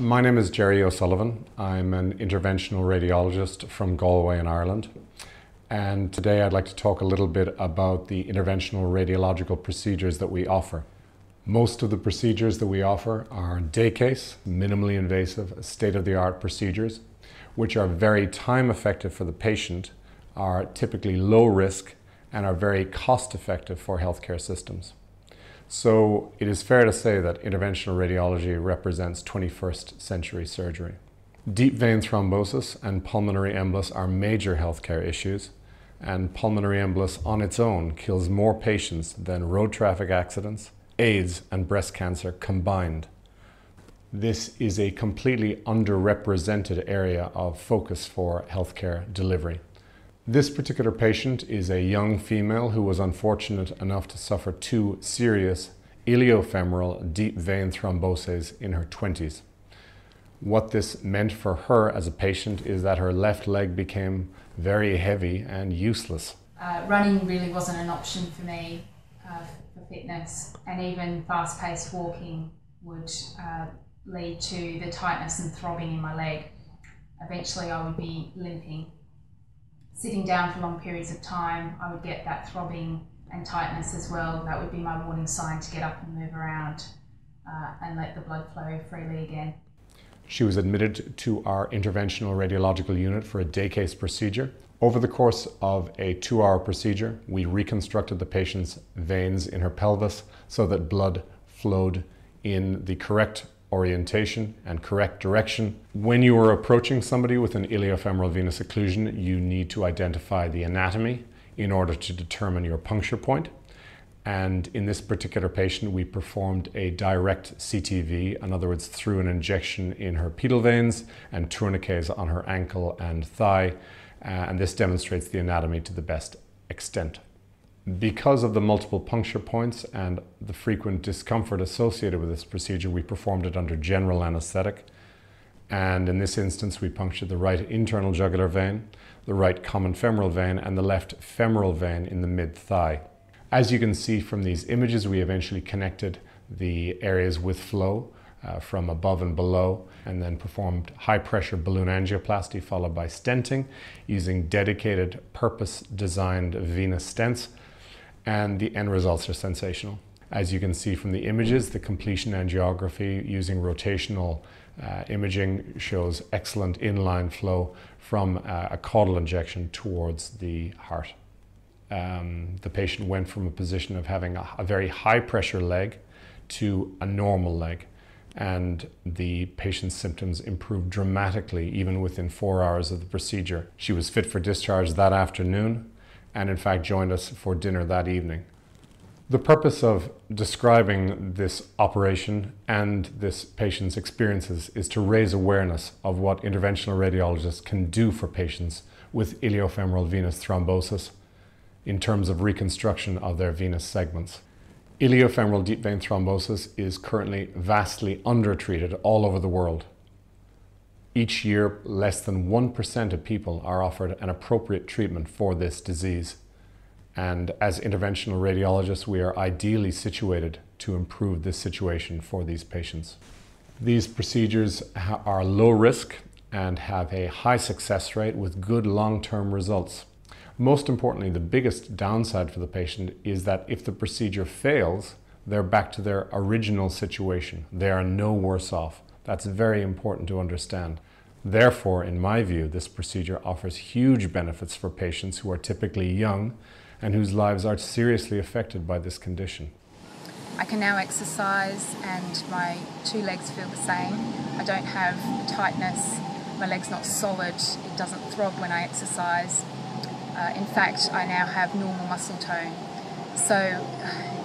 My name is Gerry O'Sullivan. I'm an interventional radiologist from Galway in Ireland. And today I'd like to talk a little bit about the interventional radiological procedures that we offer. Most of the procedures that we offer are day case, minimally invasive, state of the art procedures, which are very time effective for the patient, are typically low risk, and are very cost effective for healthcare systems. So it is fair to say that interventional radiology represents 21st century surgery. Deep vein thrombosis and pulmonary embolus are major healthcare issues, and pulmonary embolus on its own kills more patients than road traffic accidents, AIDS, and breast cancer combined. This is a completely underrepresented area of focus for healthcare delivery. This particular patient is a young female who was unfortunate enough to suffer two serious iliofemoral deep vein thromboses in her 20s. What this meant for her as a patient is that her left leg became very heavy and useless. Uh, running really wasn't an option for me uh, for fitness, and even fast paced walking would uh, lead to the tightness and throbbing in my leg. Eventually, I would be limping sitting down for long periods of time, I would get that throbbing and tightness as well. That would be my warning sign to get up and move around uh, and let the blood flow freely again. She was admitted to our interventional radiological unit for a day case procedure. Over the course of a two hour procedure, we reconstructed the patient's veins in her pelvis so that blood flowed in the correct orientation and correct direction. When you are approaching somebody with an iliofemoral venous occlusion, you need to identify the anatomy in order to determine your puncture point. And in this particular patient, we performed a direct CTV, in other words, through an injection in her pedal veins and tourniquets on her ankle and thigh. Uh, and this demonstrates the anatomy to the best extent. Because of the multiple puncture points and the frequent discomfort associated with this procedure, we performed it under general anesthetic. And in this instance, we punctured the right internal jugular vein, the right common femoral vein, and the left femoral vein in the mid thigh. As you can see from these images, we eventually connected the areas with flow uh, from above and below, and then performed high pressure balloon angioplasty followed by stenting using dedicated purpose designed venous stents and the end results are sensational. As you can see from the images, the completion angiography using rotational uh, imaging shows excellent inline flow from uh, a caudal injection towards the heart. Um, the patient went from a position of having a, a very high pressure leg to a normal leg and the patient's symptoms improved dramatically even within four hours of the procedure. She was fit for discharge that afternoon and in fact joined us for dinner that evening. The purpose of describing this operation and this patient's experiences is to raise awareness of what interventional radiologists can do for patients with iliofemoral venous thrombosis in terms of reconstruction of their venous segments. Iliofemoral deep vein thrombosis is currently vastly undertreated all over the world. Each year, less than 1% of people are offered an appropriate treatment for this disease. And as interventional radiologists, we are ideally situated to improve this situation for these patients. These procedures are low risk and have a high success rate with good long-term results. Most importantly, the biggest downside for the patient is that if the procedure fails, they're back to their original situation. They are no worse off. That's very important to understand. Therefore, in my view, this procedure offers huge benefits for patients who are typically young and whose lives are seriously affected by this condition. I can now exercise and my two legs feel the same. I don't have tightness, my leg's not solid, it doesn't throb when I exercise. Uh, in fact, I now have normal muscle tone. So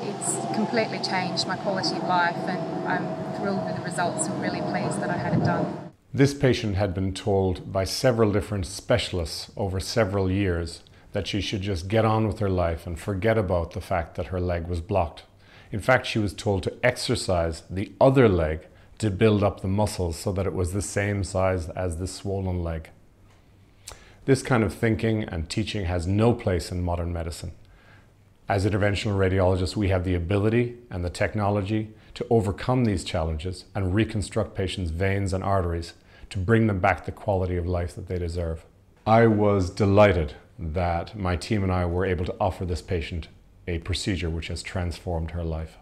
it's completely changed my quality of life and I'm thrilled with the results and really pleased that I had it done. This patient had been told by several different specialists over several years that she should just get on with her life and forget about the fact that her leg was blocked. In fact, she was told to exercise the other leg to build up the muscles so that it was the same size as the swollen leg. This kind of thinking and teaching has no place in modern medicine. As interventional radiologists, we have the ability and the technology to overcome these challenges and reconstruct patients' veins and arteries to bring them back the quality of life that they deserve. I was delighted that my team and I were able to offer this patient a procedure which has transformed her life.